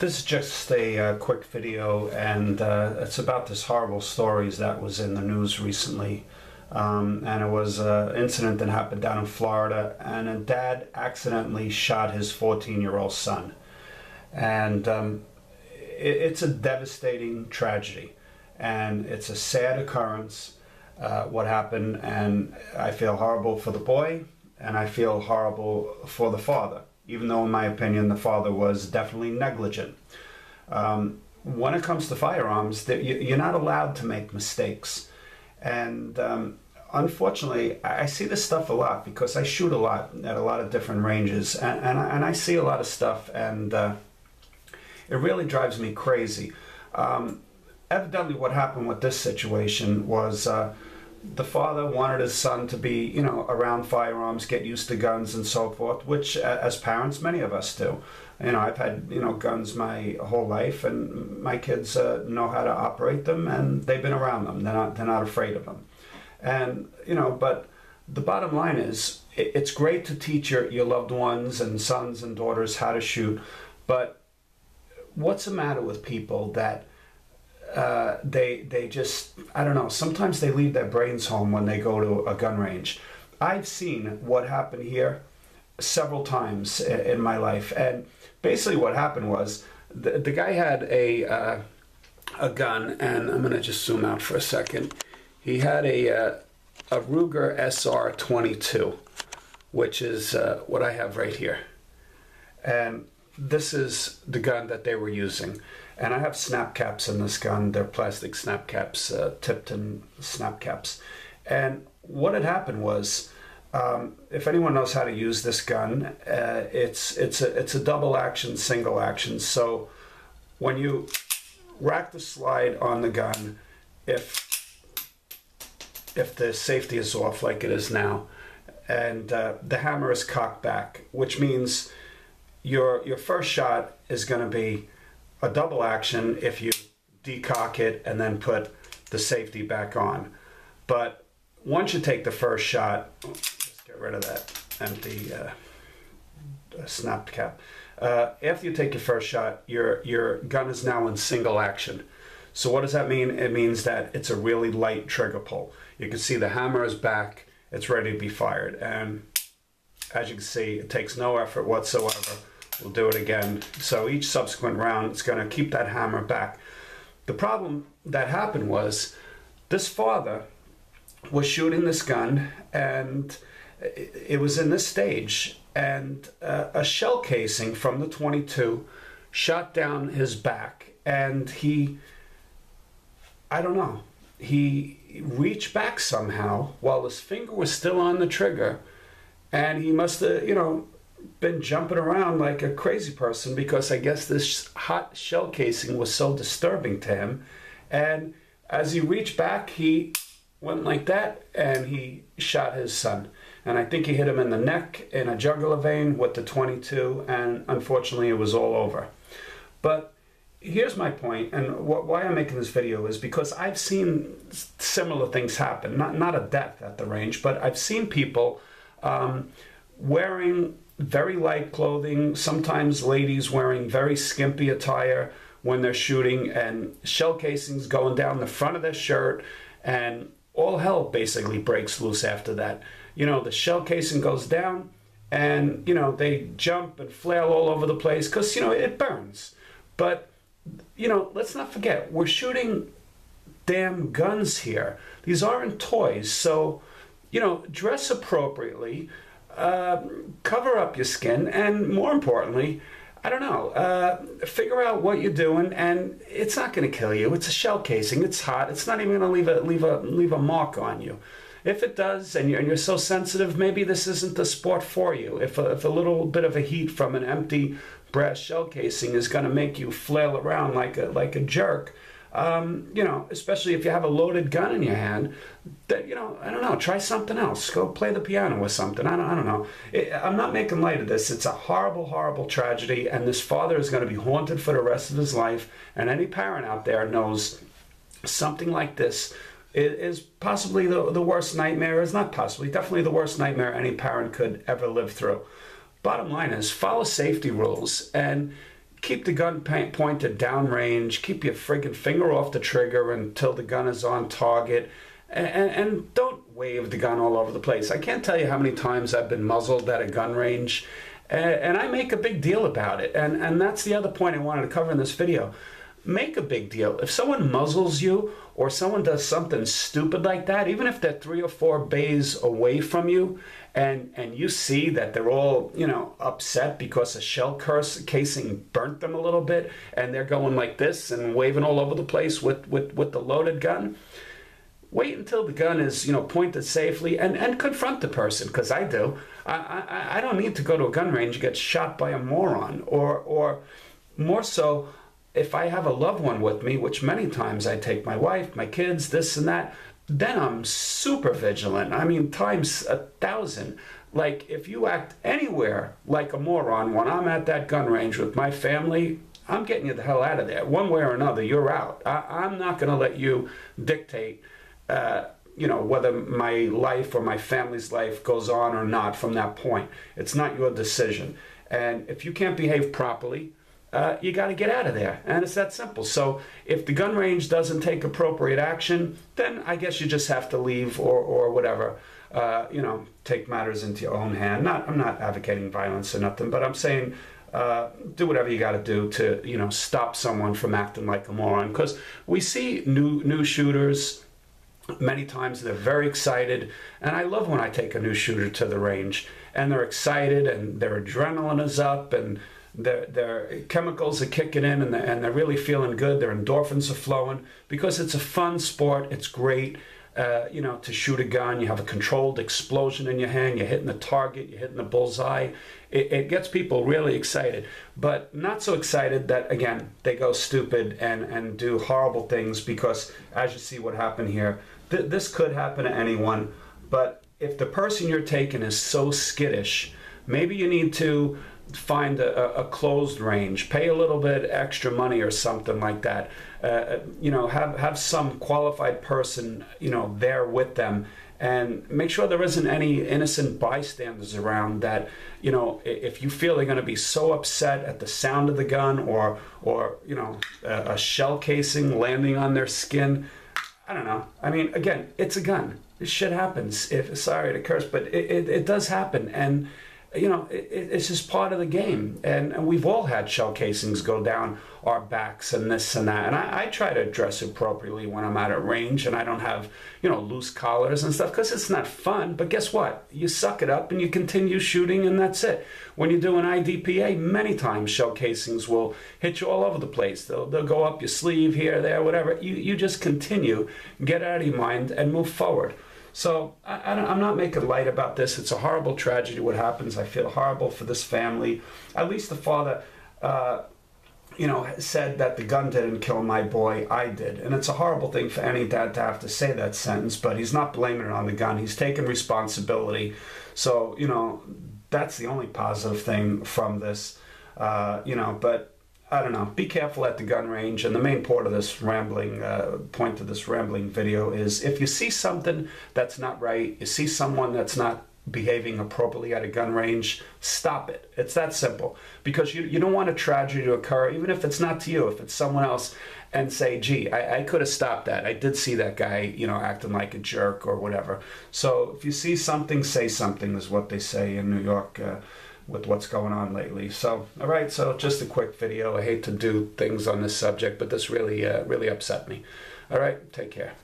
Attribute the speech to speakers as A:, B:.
A: This is just a uh, quick video, and uh, it's about this horrible stories that was in the news recently. Um, and it was an incident that happened down in Florida, and a dad accidentally shot his 14-year-old son. And um, it, it's a devastating tragedy, and it's a sad occurrence. Uh, what happened, and I feel horrible for the boy, and I feel horrible for the father even though, in my opinion, the father was definitely negligent. Um, when it comes to firearms, you're not allowed to make mistakes. And um, unfortunately, I see this stuff a lot because I shoot a lot at a lot of different ranges, and, and, I, and I see a lot of stuff, and uh, it really drives me crazy. Um, evidently, what happened with this situation was. Uh, the father wanted his son to be, you know, around firearms, get used to guns and so forth, which as parents, many of us do. You know, I've had, you know, guns my whole life and my kids uh, know how to operate them and they've been around them. They're not, they're not afraid of them. And, you know, but the bottom line is it's great to teach your, your loved ones and sons and daughters how to shoot, but what's the matter with people that uh, they they just I don't know. Sometimes they leave their brains home when they go to a gun range. I've seen what happened here several times in my life, and basically what happened was the, the guy had a uh, a gun, and I'm gonna just zoom out for a second. He had a uh, a Ruger SR 22, which is uh, what I have right here, and this is the gun that they were using. And I have snap caps in this gun. They're plastic snap caps, uh, Tipton snap caps. And what had happened was, um, if anyone knows how to use this gun, uh, it's it's a it's a double action, single action. So when you rack the slide on the gun, if if the safety is off like it is now, and uh, the hammer is cocked back, which means your your first shot is going to be a double action if you decock it and then put the safety back on. But once you take the first shot, let's get rid of that empty uh, snapped cap. Uh, after you take your first shot, your your gun is now in single action. So what does that mean? It means that it's a really light trigger pull. You can see the hammer is back, it's ready to be fired. And as you can see, it takes no effort whatsoever We'll do it again. So each subsequent round, it's going to keep that hammer back. The problem that happened was this father was shooting this gun and it was in this stage and uh, a shell casing from the 22 shot down his back and he i don't know he reached back somehow while his finger was still on the trigger and he must have you know been jumping around like a crazy person because I guess this hot shell casing was so disturbing to him. And as he reached back, he went like that and he shot his son. And I think he hit him in the neck, in a jugular vein with the 22, and unfortunately it was all over. But here's my point, and wh why I'm making this video is because I've seen similar things happen. Not, not a death at the range, but I've seen people um, wearing very light clothing, sometimes ladies wearing very skimpy attire when they're shooting, and shell casings going down the front of their shirt, and all hell basically breaks loose after that. You know, the shell casing goes down, and, you know, they jump and flail all over the place because, you know, it burns. But, you know, let's not forget, we're shooting damn guns here. These aren't toys. So, you know, dress appropriately. Uh, cover up your skin, and more importantly, I don't know, uh, figure out what you're doing, and it's not going to kill you. It's a shell casing. It's hot. It's not even going to leave a leave a leave a mark on you. If it does, and you're, and you're so sensitive, maybe this isn't the sport for you. If a, if a little bit of a heat from an empty brass shell casing is going to make you flail around like a like a jerk, um, you know, especially if you have a loaded gun in your hand, that, you know, I don't know, try something else. Go play the piano or something. I don't, I don't know. It, I'm not making light of this. It's a horrible, horrible tragedy, and this father is going to be haunted for the rest of his life. And any parent out there knows something like this is possibly the, the worst nightmare, is not possibly, definitely the worst nightmare any parent could ever live through. Bottom line is follow safety rules and keep the gun pointed downrange, keep your friggin' finger off the trigger until the gun is on target, and, and, don't wave the gun all over the place. I can't tell you how many times I've been muzzled at a gun range, and, and I make a big deal about it. And, and that's the other point I wanted to cover in this video. Make a big deal. If someone muzzles you or someone does something stupid like that, even if they're three or four bays away from you, and and you see that they're all you know upset because a shell curse casing burnt them a little bit and they're going like this and waving all over the place with with with the loaded gun wait until the gun is you know pointed safely and and confront the person because i do I, I i don't need to go to a gun range and get shot by a moron or or more so if i have a loved one with me which many times i take my wife my kids this and that then I'm super vigilant. I mean, times a thousand. Like, if you act anywhere like a moron when I'm at that gun range with my family, I'm getting you the hell out of there. One way or another, you're out. I, am not going to let you dictate, uh, you know, whether my life or my family's life goes on or not from that point. It's not your decision. And if you can't behave properly, uh, you got to get out of there. And it's that simple. So if the gun range doesn't take appropriate action, then I guess you just have to leave or, or whatever. Uh, you know, take matters into your own hand. Not, I'm not advocating violence or nothing, but I'm saying uh, do whatever you got to do to, you know, stop someone from acting like a moron. Because we see new new shooters many times they're very excited and i love when i take a new shooter to the range and they're excited and their adrenaline is up and their, their chemicals are kicking in and they're, and they're really feeling good. Their endorphins are flowing because it's a fun sport. It's great. Uh, you know, to shoot a gun, you have a controlled explosion in your hand, you're hitting the target, you're hitting the bullseye. It, it, gets people really excited, but not so excited that, again, they go stupid and, and do horrible things because, as you see what happened here, th- this could happen to anyone. But if the person you're taking is so skittish, maybe you need to find a, a, closed range, pay a little bit extra money or something like that. Uh, you know, have have some qualified person, you know, there with them, and make sure there isn't any innocent bystanders around. That you know, if you feel they're going to be so upset at the sound of the gun or or you know, a, a shell casing landing on their skin. I don't know. I mean, again, it's a gun. This shit happens. If sorry to curse, but it, it, it does happen, and you know, it, it's just part of the game. And, and, we've all had shell casings go down our backs and this and that. And I, I, try to dress appropriately when I'm out at range and I don't have, you know, loose collars and stuff because it's not fun. But guess what? You suck it up and you continue shooting and that's it. When you do an IDPA, many times shell casings will hit you all over the place. They'll, they'll go up your sleeve here, there, whatever. You, you just continue, get out of your mind and move forward. So I, am not making light about this. It's a horrible tragedy what happens. I feel horrible for this family. At least the father, uh, you know, said that the gun didn't kill my boy. I did, and it's a horrible thing for any dad to have to say that sentence. But he's not blaming it on the gun. He's taking responsibility. So you know, that's the only positive thing from this. Uh, you know, but I don't know. Be careful at the gun range. And the main point of this rambling uh, point of this rambling video is if you see something that's not right, you see someone that's not behaving appropriately at a gun range, stop it. It's that simple. Because you, you don't want a tragedy to occur, even if it's not to you, if it's someone else, and say, gee, I, I could have stopped that. I did see that guy, you know, acting like a jerk or whatever. So if you see something, say something, is what they say in New York. Uh, with what's going on lately. So, all right, so just a quick video. I hate to do things on this subject, but this really, uh, really upset me. All right, take care.